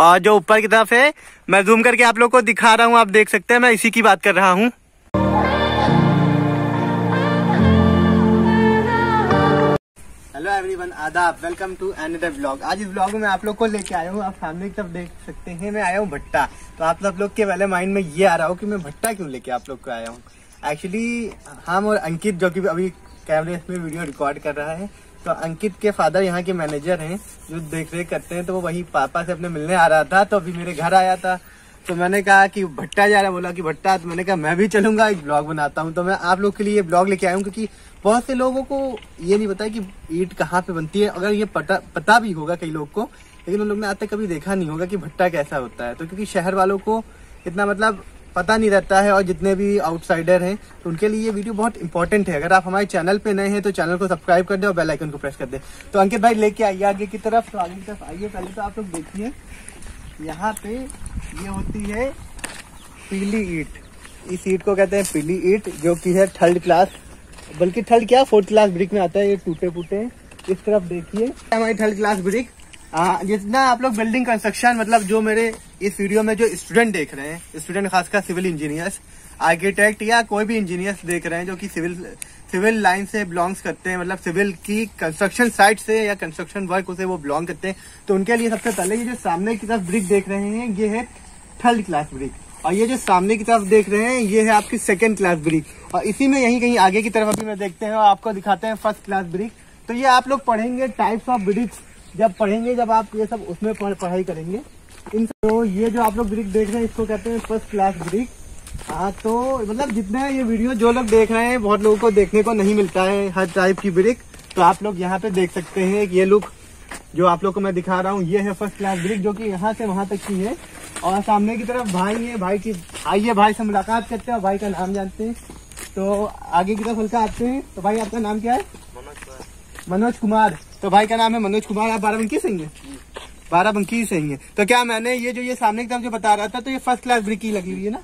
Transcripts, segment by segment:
और जो ऊपर की तरफ़ है, मैं जूम करके आप लोग को दिखा रहा हूँ, आप देख सकते हैं, मैं इसी की बात कर रहा हूँ। हेलो एवरीवन आदाब वेलकम टू अनदर ब्लॉग आज इस ब्लॉग में आप लोग को लेके आया हूँ, आप सामने की तरफ़ देख सकते हैं, मैं आया हूँ भट्टा। तो आप सब लोग के पहले माइंड में ये आ रहा हो कि मैं भट्टा क्यों लेके आप लोग को आया हूँ। एक्चुअली हम और अंकित, जो कि अभी कैमरे में वीडियो रिकॉर्ड कर रहा है तो अंकित के फादर यहाँ के मैनेजर हैं, जो देख रेख करते हैं तो वो वही पापा से अपने मिलने आ रहा था तो अभी मेरे घर आया था। तो मैंने कहा कि भट्टा जा रहा बोला कि भट्टा तो मैंने कहा, मैं भी चलूँगा, एक ब्लॉग बनाता हूँ। तो मैं आप लोग के लिए ब्लॉग लेके आया हूँ, क्योंकि बहुत से लोगों को ये नहीं पता है कि ईट कहाँ पे बनती है। अगर ये पता पता भी होगा कई लोग को, लेकिन उन लोग ने आज तक कभी देखा नहीं होगा कि भट्टा कैसा होता है। तो क्योंकि शहर वालों को इतना मतलब पता नहीं रहता है और जितने भी आउटसाइडर हैं तो उनके लिए ये वीडियो बहुत इंपॉर्टेंट है। अगर आप हमारे चैनल पे नए हैं तो चैनल को सब्सक्राइब कर दे और बेल आइकन को प्रेस कर दे। तो अंकित भाई लेके आइए आगे की तरफ़। तो आगे की तरफ़ आइए, पहले तो आप लोग देखिए। यहाँ पे ये होती है पीली ईट। इस ईट को कहते हैं पीली ईट, जो कि है थर्ड क्लास बल्कि थर्ड क्या? फोर्थ क्लास ब्रिक में आता है, ये टूटे फूटे इस तरफ़ देखिए। हमारी थर्ड क्लास ब्रिक जितना आप लोग बिल्डिंग कंस्ट्रक्शन मतलब जो मेरे इस वीडियो में जो स्टूडेंट देख रहे हैं स्टूडेंट खासकर सिविल इंजीनियर्स आर्किटेक्ट या कोई भी इंजीनियर्स देख रहे हैं जो कि सिविल सिविल लाइन से बिलोंग्स करते हैं मतलब सिविल की कंस्ट्रक्शन साइट से या कंस्ट्रक्शन वर्क से वो बिलोंग करते हैं तो उनके लिए सबसे पहले ये जो सामने की तरफ़ ब्रिक देख रहे हैं, ये है थर्ड क्लास ब्रिक और ये जो सामने की तरफ़ देख रहे हैं, ये है आपकी सेकेंड क्लास ब्रिक और इसी में यहीं कहीं आगे की तरफ़ अभी मैं देखते हैं और आपको दिखाते हैं फ़र्स्ट क्लास ब्रिक तो ये आप लोग पढ़ेंगे टाइप्स ऑफ़ ब्रिक्स जब पढ़ेंगे जब आप ये सब उसमें पढ़ाई करेंगे इन सब तो ये जो आप लोग ब्रिक देख रहे हैं इसको कहते हैं फ़र्स्ट क्लास ब्रिक हाँ तो मतलब जितने ये वीडियो जो लोग देख रहे हैं बहुत लोगों को देखने को नहीं मिलता है हर टाइप की ब्रिक तो आप लोग यहाँ पे देख सकते हैं ये लुक जो आप लोग को मैं दिखा रहा हूँ ये है फ़र्स्ट क्लास ब्रिक जो कि यहाँ से वहाँ तक की है। और सामने की तरफ़ भाई है भाई की आइए भाई से मुलाकात करते हैं और भाई का नाम जानते हैं। तो आगे की तरफ़ हल्का आते हैं। तो भाई आपका नाम क्या है? मनोज कुमार। मनोज कुमार। तो भाई का नाम है मनोज कुमार आप बाराबंकी से ही है बाराबंकी से ही है तो क्या मैंने ये जो ये सामने की तरफ़ जो बता रहा था तो ये फ़र्स्ट क्लास ब्रिक ही लगी हुई है ना?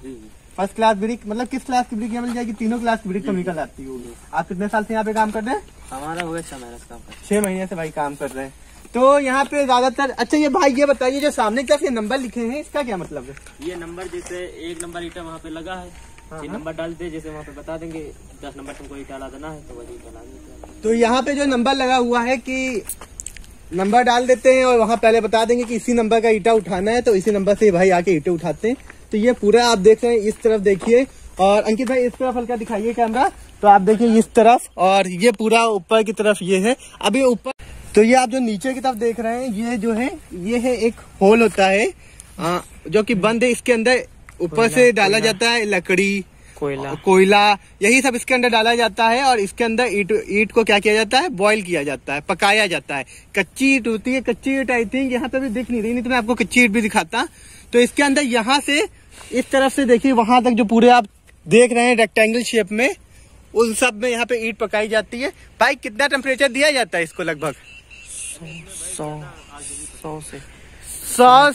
फ़र्स्ट क्लास ब्रिक मतलब किस क्लास की ब्रिक मिल जाएगी? तीनों क्लास की ब्रिक तो निकल आती होगी। आप कितने साल से यहाँ पे काम कर रहे हैं? हमारा हो गया छह महीने से काम कर छह महीने से भाई काम कर रहे हैं। तो यहाँ पे ज़्यादातर अच्छा ये भाई ये बताइए जो सामने की तरफ़ ये नंबर लिखे हैं इसका क्या मतलब है? ये नंबर जैसे एक नंबर ईटा वहाँ पे लगा है। हाँ, ये हाँ। नंबर डाल दे जैसे वहाँ पे बता देंगे दस नंबर तुमको ईटा ला देना है तो वही ईटा ला देंगे तो यहाँ पे जो नंबर लगा हुआ है कि नंबर डाल देते हैं और वहाँ पहले बता देंगे कि इसी नंबर का ईटा उठाना है तो इसी नंबर से भाई आके ईटे उठाते हैं। तो ये पूरा आप देख रहे हैं इस तरफ़ देखिए। और अंकित भाई इस तरफ़ हल्का दिखाइए कैमरा। तो आप देखिए इस तरफ़ और ये पूरा ऊपर की तरफ़ ये है। अभी ऊपर तो ये आप जो नीचे की तरफ़ देख रहे हैं ये जो है ये है एक होल होता है। आ, जो कि बंद है इसके अंदर ऊपर से डाला जाता है लकड़ी। कोयला। कोयला यही सब इसके अंदर डाला जाता है और इसके अंदर ईट ईट को क्या किया जाता है? बॉईल किया जाता है पकाया जाता है। कच्ची ईट होती है कच्ची ईट आई थिंक यहाँ पे भी दिख नहीं रही नहीं तो मैं आपको कच्ची ईट भी दिखाता। तो इसके अंदर यहाँ से इस तरफ़ से देखिए वहाँ तक जो पूरे आप देख रहे हैं रेक्टेंगल शेप में उन सब में यहाँ पे ईट पकाई जाती है। भाई कितना टेम्परेचर दिया जाता है इसको लगभग? सौ सौ से सौ।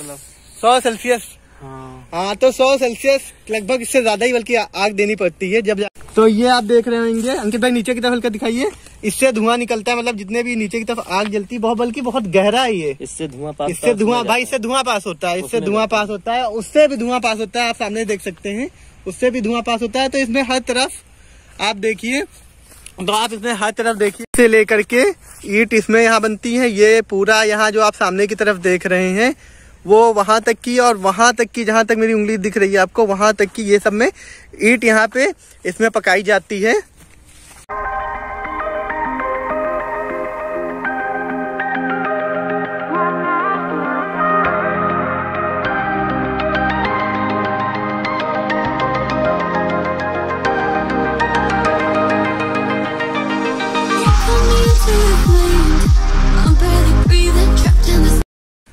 सौ सेल्सियस हाँ। हाँ तो सौ सेल्सियस लगभग इससे ज़्यादा ही बल्कि आग देनी पड़ती है जब. तो ये आप देख रहे होंगे अंकित भाई नीचे की तरफ़ हल्का दिखाइए। इससे धुआँ निकलता है मतलब जितने भी नीचे की तरफ़ आग जलती है बहुत बल्कि बहुत गहरा है ये। इससे धुआँ पास इससे धुआँ भाई इससे धुआँ पास होता है इससे धुआँ पास होता है उससे भी धुआँ पास होता है आप सामने देख सकते हैं उससे भी धुआँ पास होता है तो इसमें हर तरफ़ आप देखिए तो आप इसमें हर तरफ़ देखिए से लेकर के ईट इसमें यहाँ बनती है ये पूरा यहाँ जो आप सामने की तरफ़ देख रहे हैं वो वहाँ तक की और वहाँ तक की जहाँ तक मेरी उंगली दिख रही है आपको, वहाँ तक की ये सब में ईट यहाँ पे इसमें पकाई जाती है।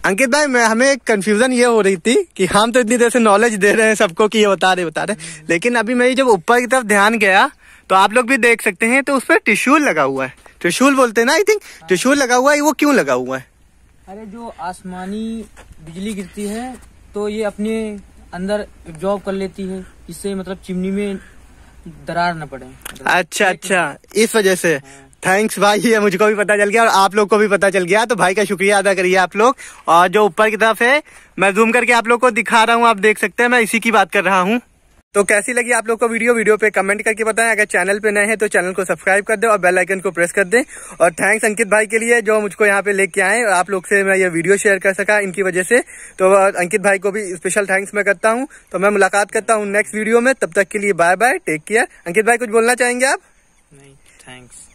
अंकित भाई मैं हमें कंफ्यूजन ये हो रही थी कि हम तो इतनी देर से नॉलेज दे रहे हैं सबको कि ये बता रहे बता रहे। लेकिन अभी मैं जब ऊपर की तरफ़ ध्यान गया तो आप लोग भी देख सकते हैं तो उस पर टिश्यूल लगा हुआ है। टिश्यूल बोलते हैं ना आई थिंक टिश्यूल लगा हुआ है वो क्यों लगा हुआ है? अरे जो आसमानी बिजली गिरती है तो ये अपने अंदर एब्जॉर्ब कर लेती है इससे मतलब चिमनी में दरार न पड़े। अच्छा अच्छा। इस वजह से। थैंक्स भाई, ये मुझको भी पता चल गया और आप लोग को भी पता चल गया। तो भाई का शुक्रिया अदा करिए आप लोग। और जो ऊपर की तरफ़ है, मैं जूम करके आप लोग को दिखा रहा हूँ, आप देख सकते हैं, मैं इसी की बात कर रहा हूँ। तो कैसी लगी आप लोग को वीडियो? वीडियो पे कमेंट करके बताएँ। अगर चैनल पे नए हैं तो चैनल को सब्सक्राइब कर दे और बेल आइकन को प्रेस कर दें। और थैंक्स अंकित भाई के लिए जो मुझको यहाँ पे लेके आए और आप लोग से मैं ये वीडियो शेयर कर सका इनकी वजह से। तो अंकित भाई को भी स्पेशल थैंक्स मैं करता हूँ। तो मैं मुलाकात करता हूँ नेक्स्ट वीडियो में। तब तक के लिए bye bye take care Ankit भाई कुछ बोलना चाहेंगे आप? नहीं थैंक्स